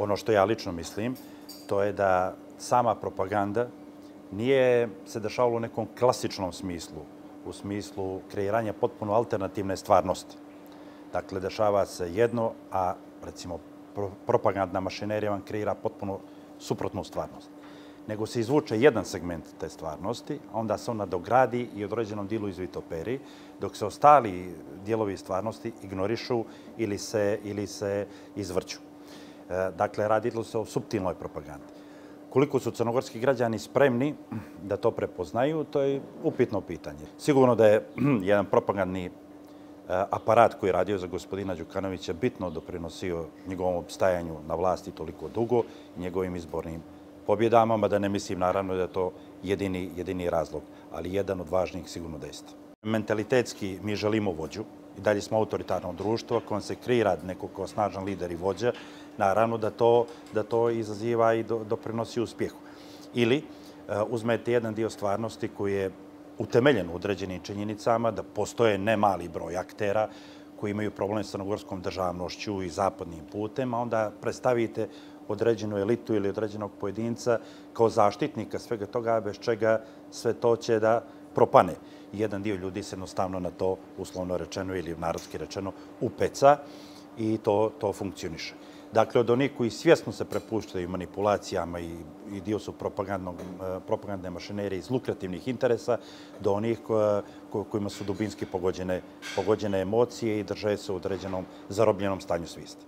Ono što ja lično mislim, to je da sama propaganda nije se dešavalo u nekom klasičnom smislu, u smislu kreiranja potpuno alternativne stvarnosti. Dakle, dešava se jedno, a recimo propagandna mašinerija vam kreira potpuno suprotnu stvarnost. Nego se izvuče jedan segment te stvarnosti, a onda se ona dogradi i određenom dilu izvitoperi, dok se ostali dijelovi stvarnosti ignorišu ili se, ili se izvrću. E, dakle, radilo se o subtilnoj propagandi. Koliko su crnogorski građani spremni da to prepoznaju, to je upitno pitanje. Sigurno da je jedan propagandni e, aparat koji je radio za gospodina Đukanovića bitno doprinosio njegovom obstajanju na vlasti toliko dugo i njegovim izbornim pobjedama, mada ne mislim naravno da je to jedini, jedini razlog, ali jedan od važnijih sigurno dejstva. Mentalitetski mi želimo vođu i dalje smo autoritarno društvo, kojem se kreira neko kao snažan lider i vođa, naravno da to, da to izaziva i do, doprinosi uspjehu. Ili e, uzmete jedan dio stvarnosti koji je utemeljen u određenim činjenicama, da postoje nemali broj aktera koji imaju problem s crnogorskom državnošću i zapadnim putem, a onda predstavite određenu elitu ili određenog pojedinca kao zaštitnika svega toga, bez čega sve to će da propane. Jedan dio ljudi se jednostavno na to, uslovno rečeno ili narodski rečeno, upeca i to, to funkcioniše. Dakle, od onih koji svjesno se prepuštaju manipulacijama i, i dio su propagandnog, eh, propagandne mašinerije iz lukrativnih interesa, do onih eh, kojima su dubinski pogođene, pogođene emocije i drže se u određenom zarobljenom stanju svijesti.